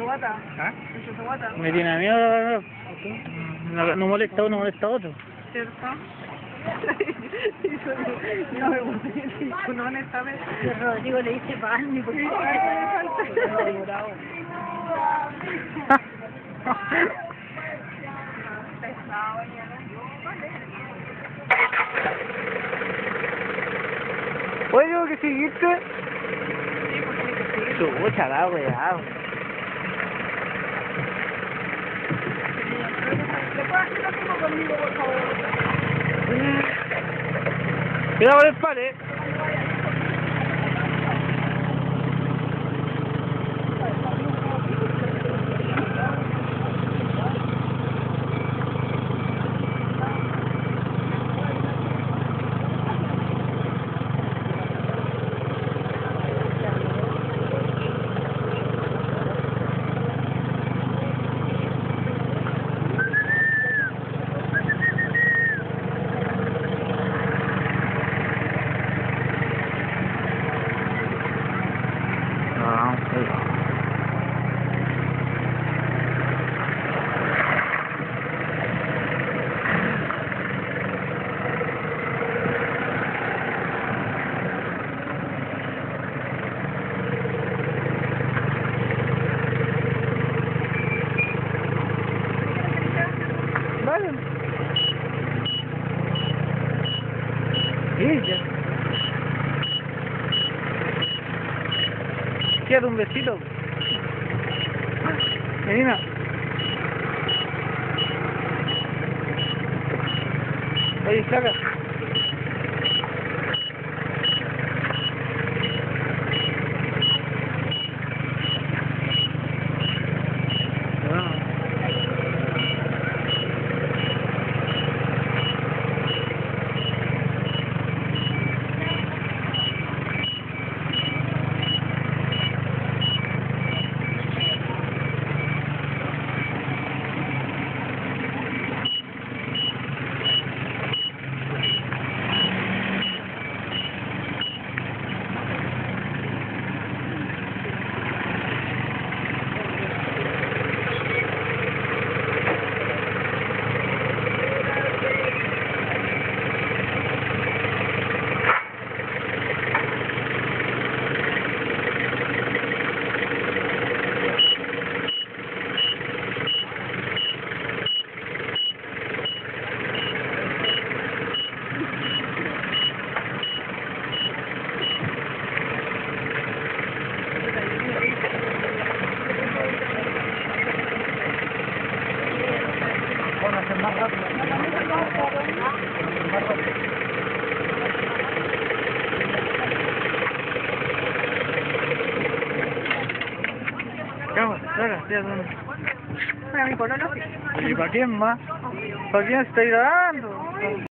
guata? ¿Ah? ¿Mucho su guata? Me tiene miedo. No, no molesta uno, molesta otro. ¿Cierto? no me gusta decir tu nombre esta vez. Rodrigo le dice pan, porque Oye, tengo que seguirte. Chucha, la weá. Mais là, on lève pas les. Cuidado con el pale. Vale. Sí, ya. Quiero un besito. Menina. Saca. Bueno, hacer más rápido. Más rápido. Vamos, saca, ya, no. Para mi pololo. ¿Y para quién más? ¿Para quién estáis dando?